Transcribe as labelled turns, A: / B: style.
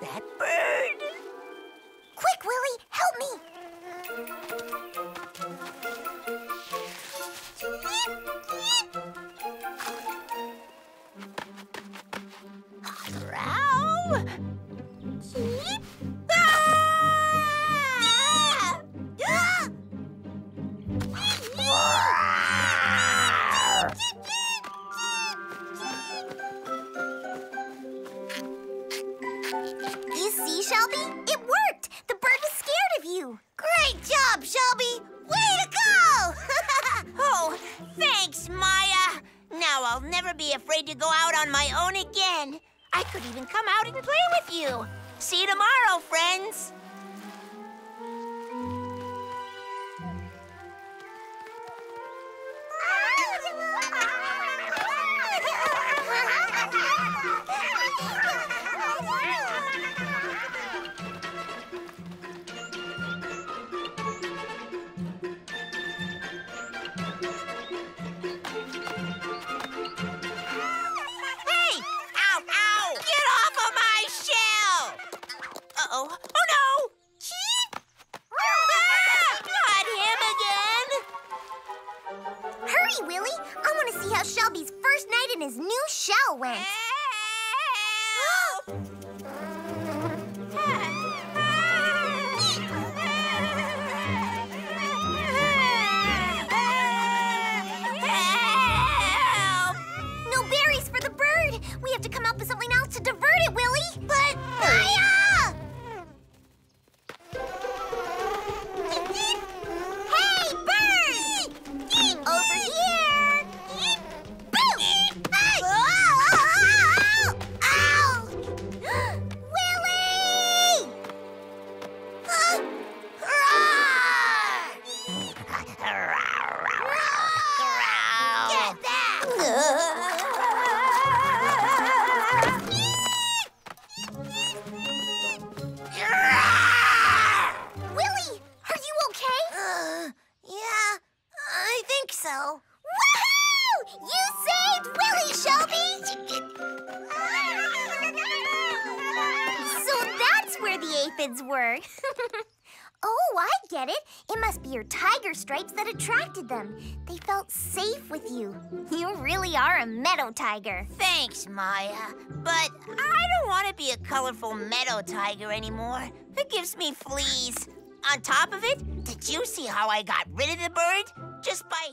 A: that bird?
B: Quick, Willy, help me.
A: Row. Ah!
B: You see, Shelby? It worked. The bird was scared of you.
C: Great job, Shelby! Way to go! oh, thanks, Maya. Now I'll never be afraid to go out on my own again. I could even come out and play with you. See you tomorrow, friends. Hey! Ow, ow! Get off of my shell! Uh-oh. Oh, no! Ah! Not him again!
B: Hurry, Willy. I want to see how Shelby's first night in his new shell went. Willy, are you okay?
C: Uh, yeah, I think so.
B: Woohoo! You saved Willy, Shelby! so that's where the aphids were. oh, I get it. It must be your tiger stripes that attracted them. They felt safe with you. You really are a meadow tiger.
C: Thanks, Maya. But I don't want to be a colorful meadow tiger anymore. It gives me fleas. On top of it, did you see how I got rid of the bird? Just by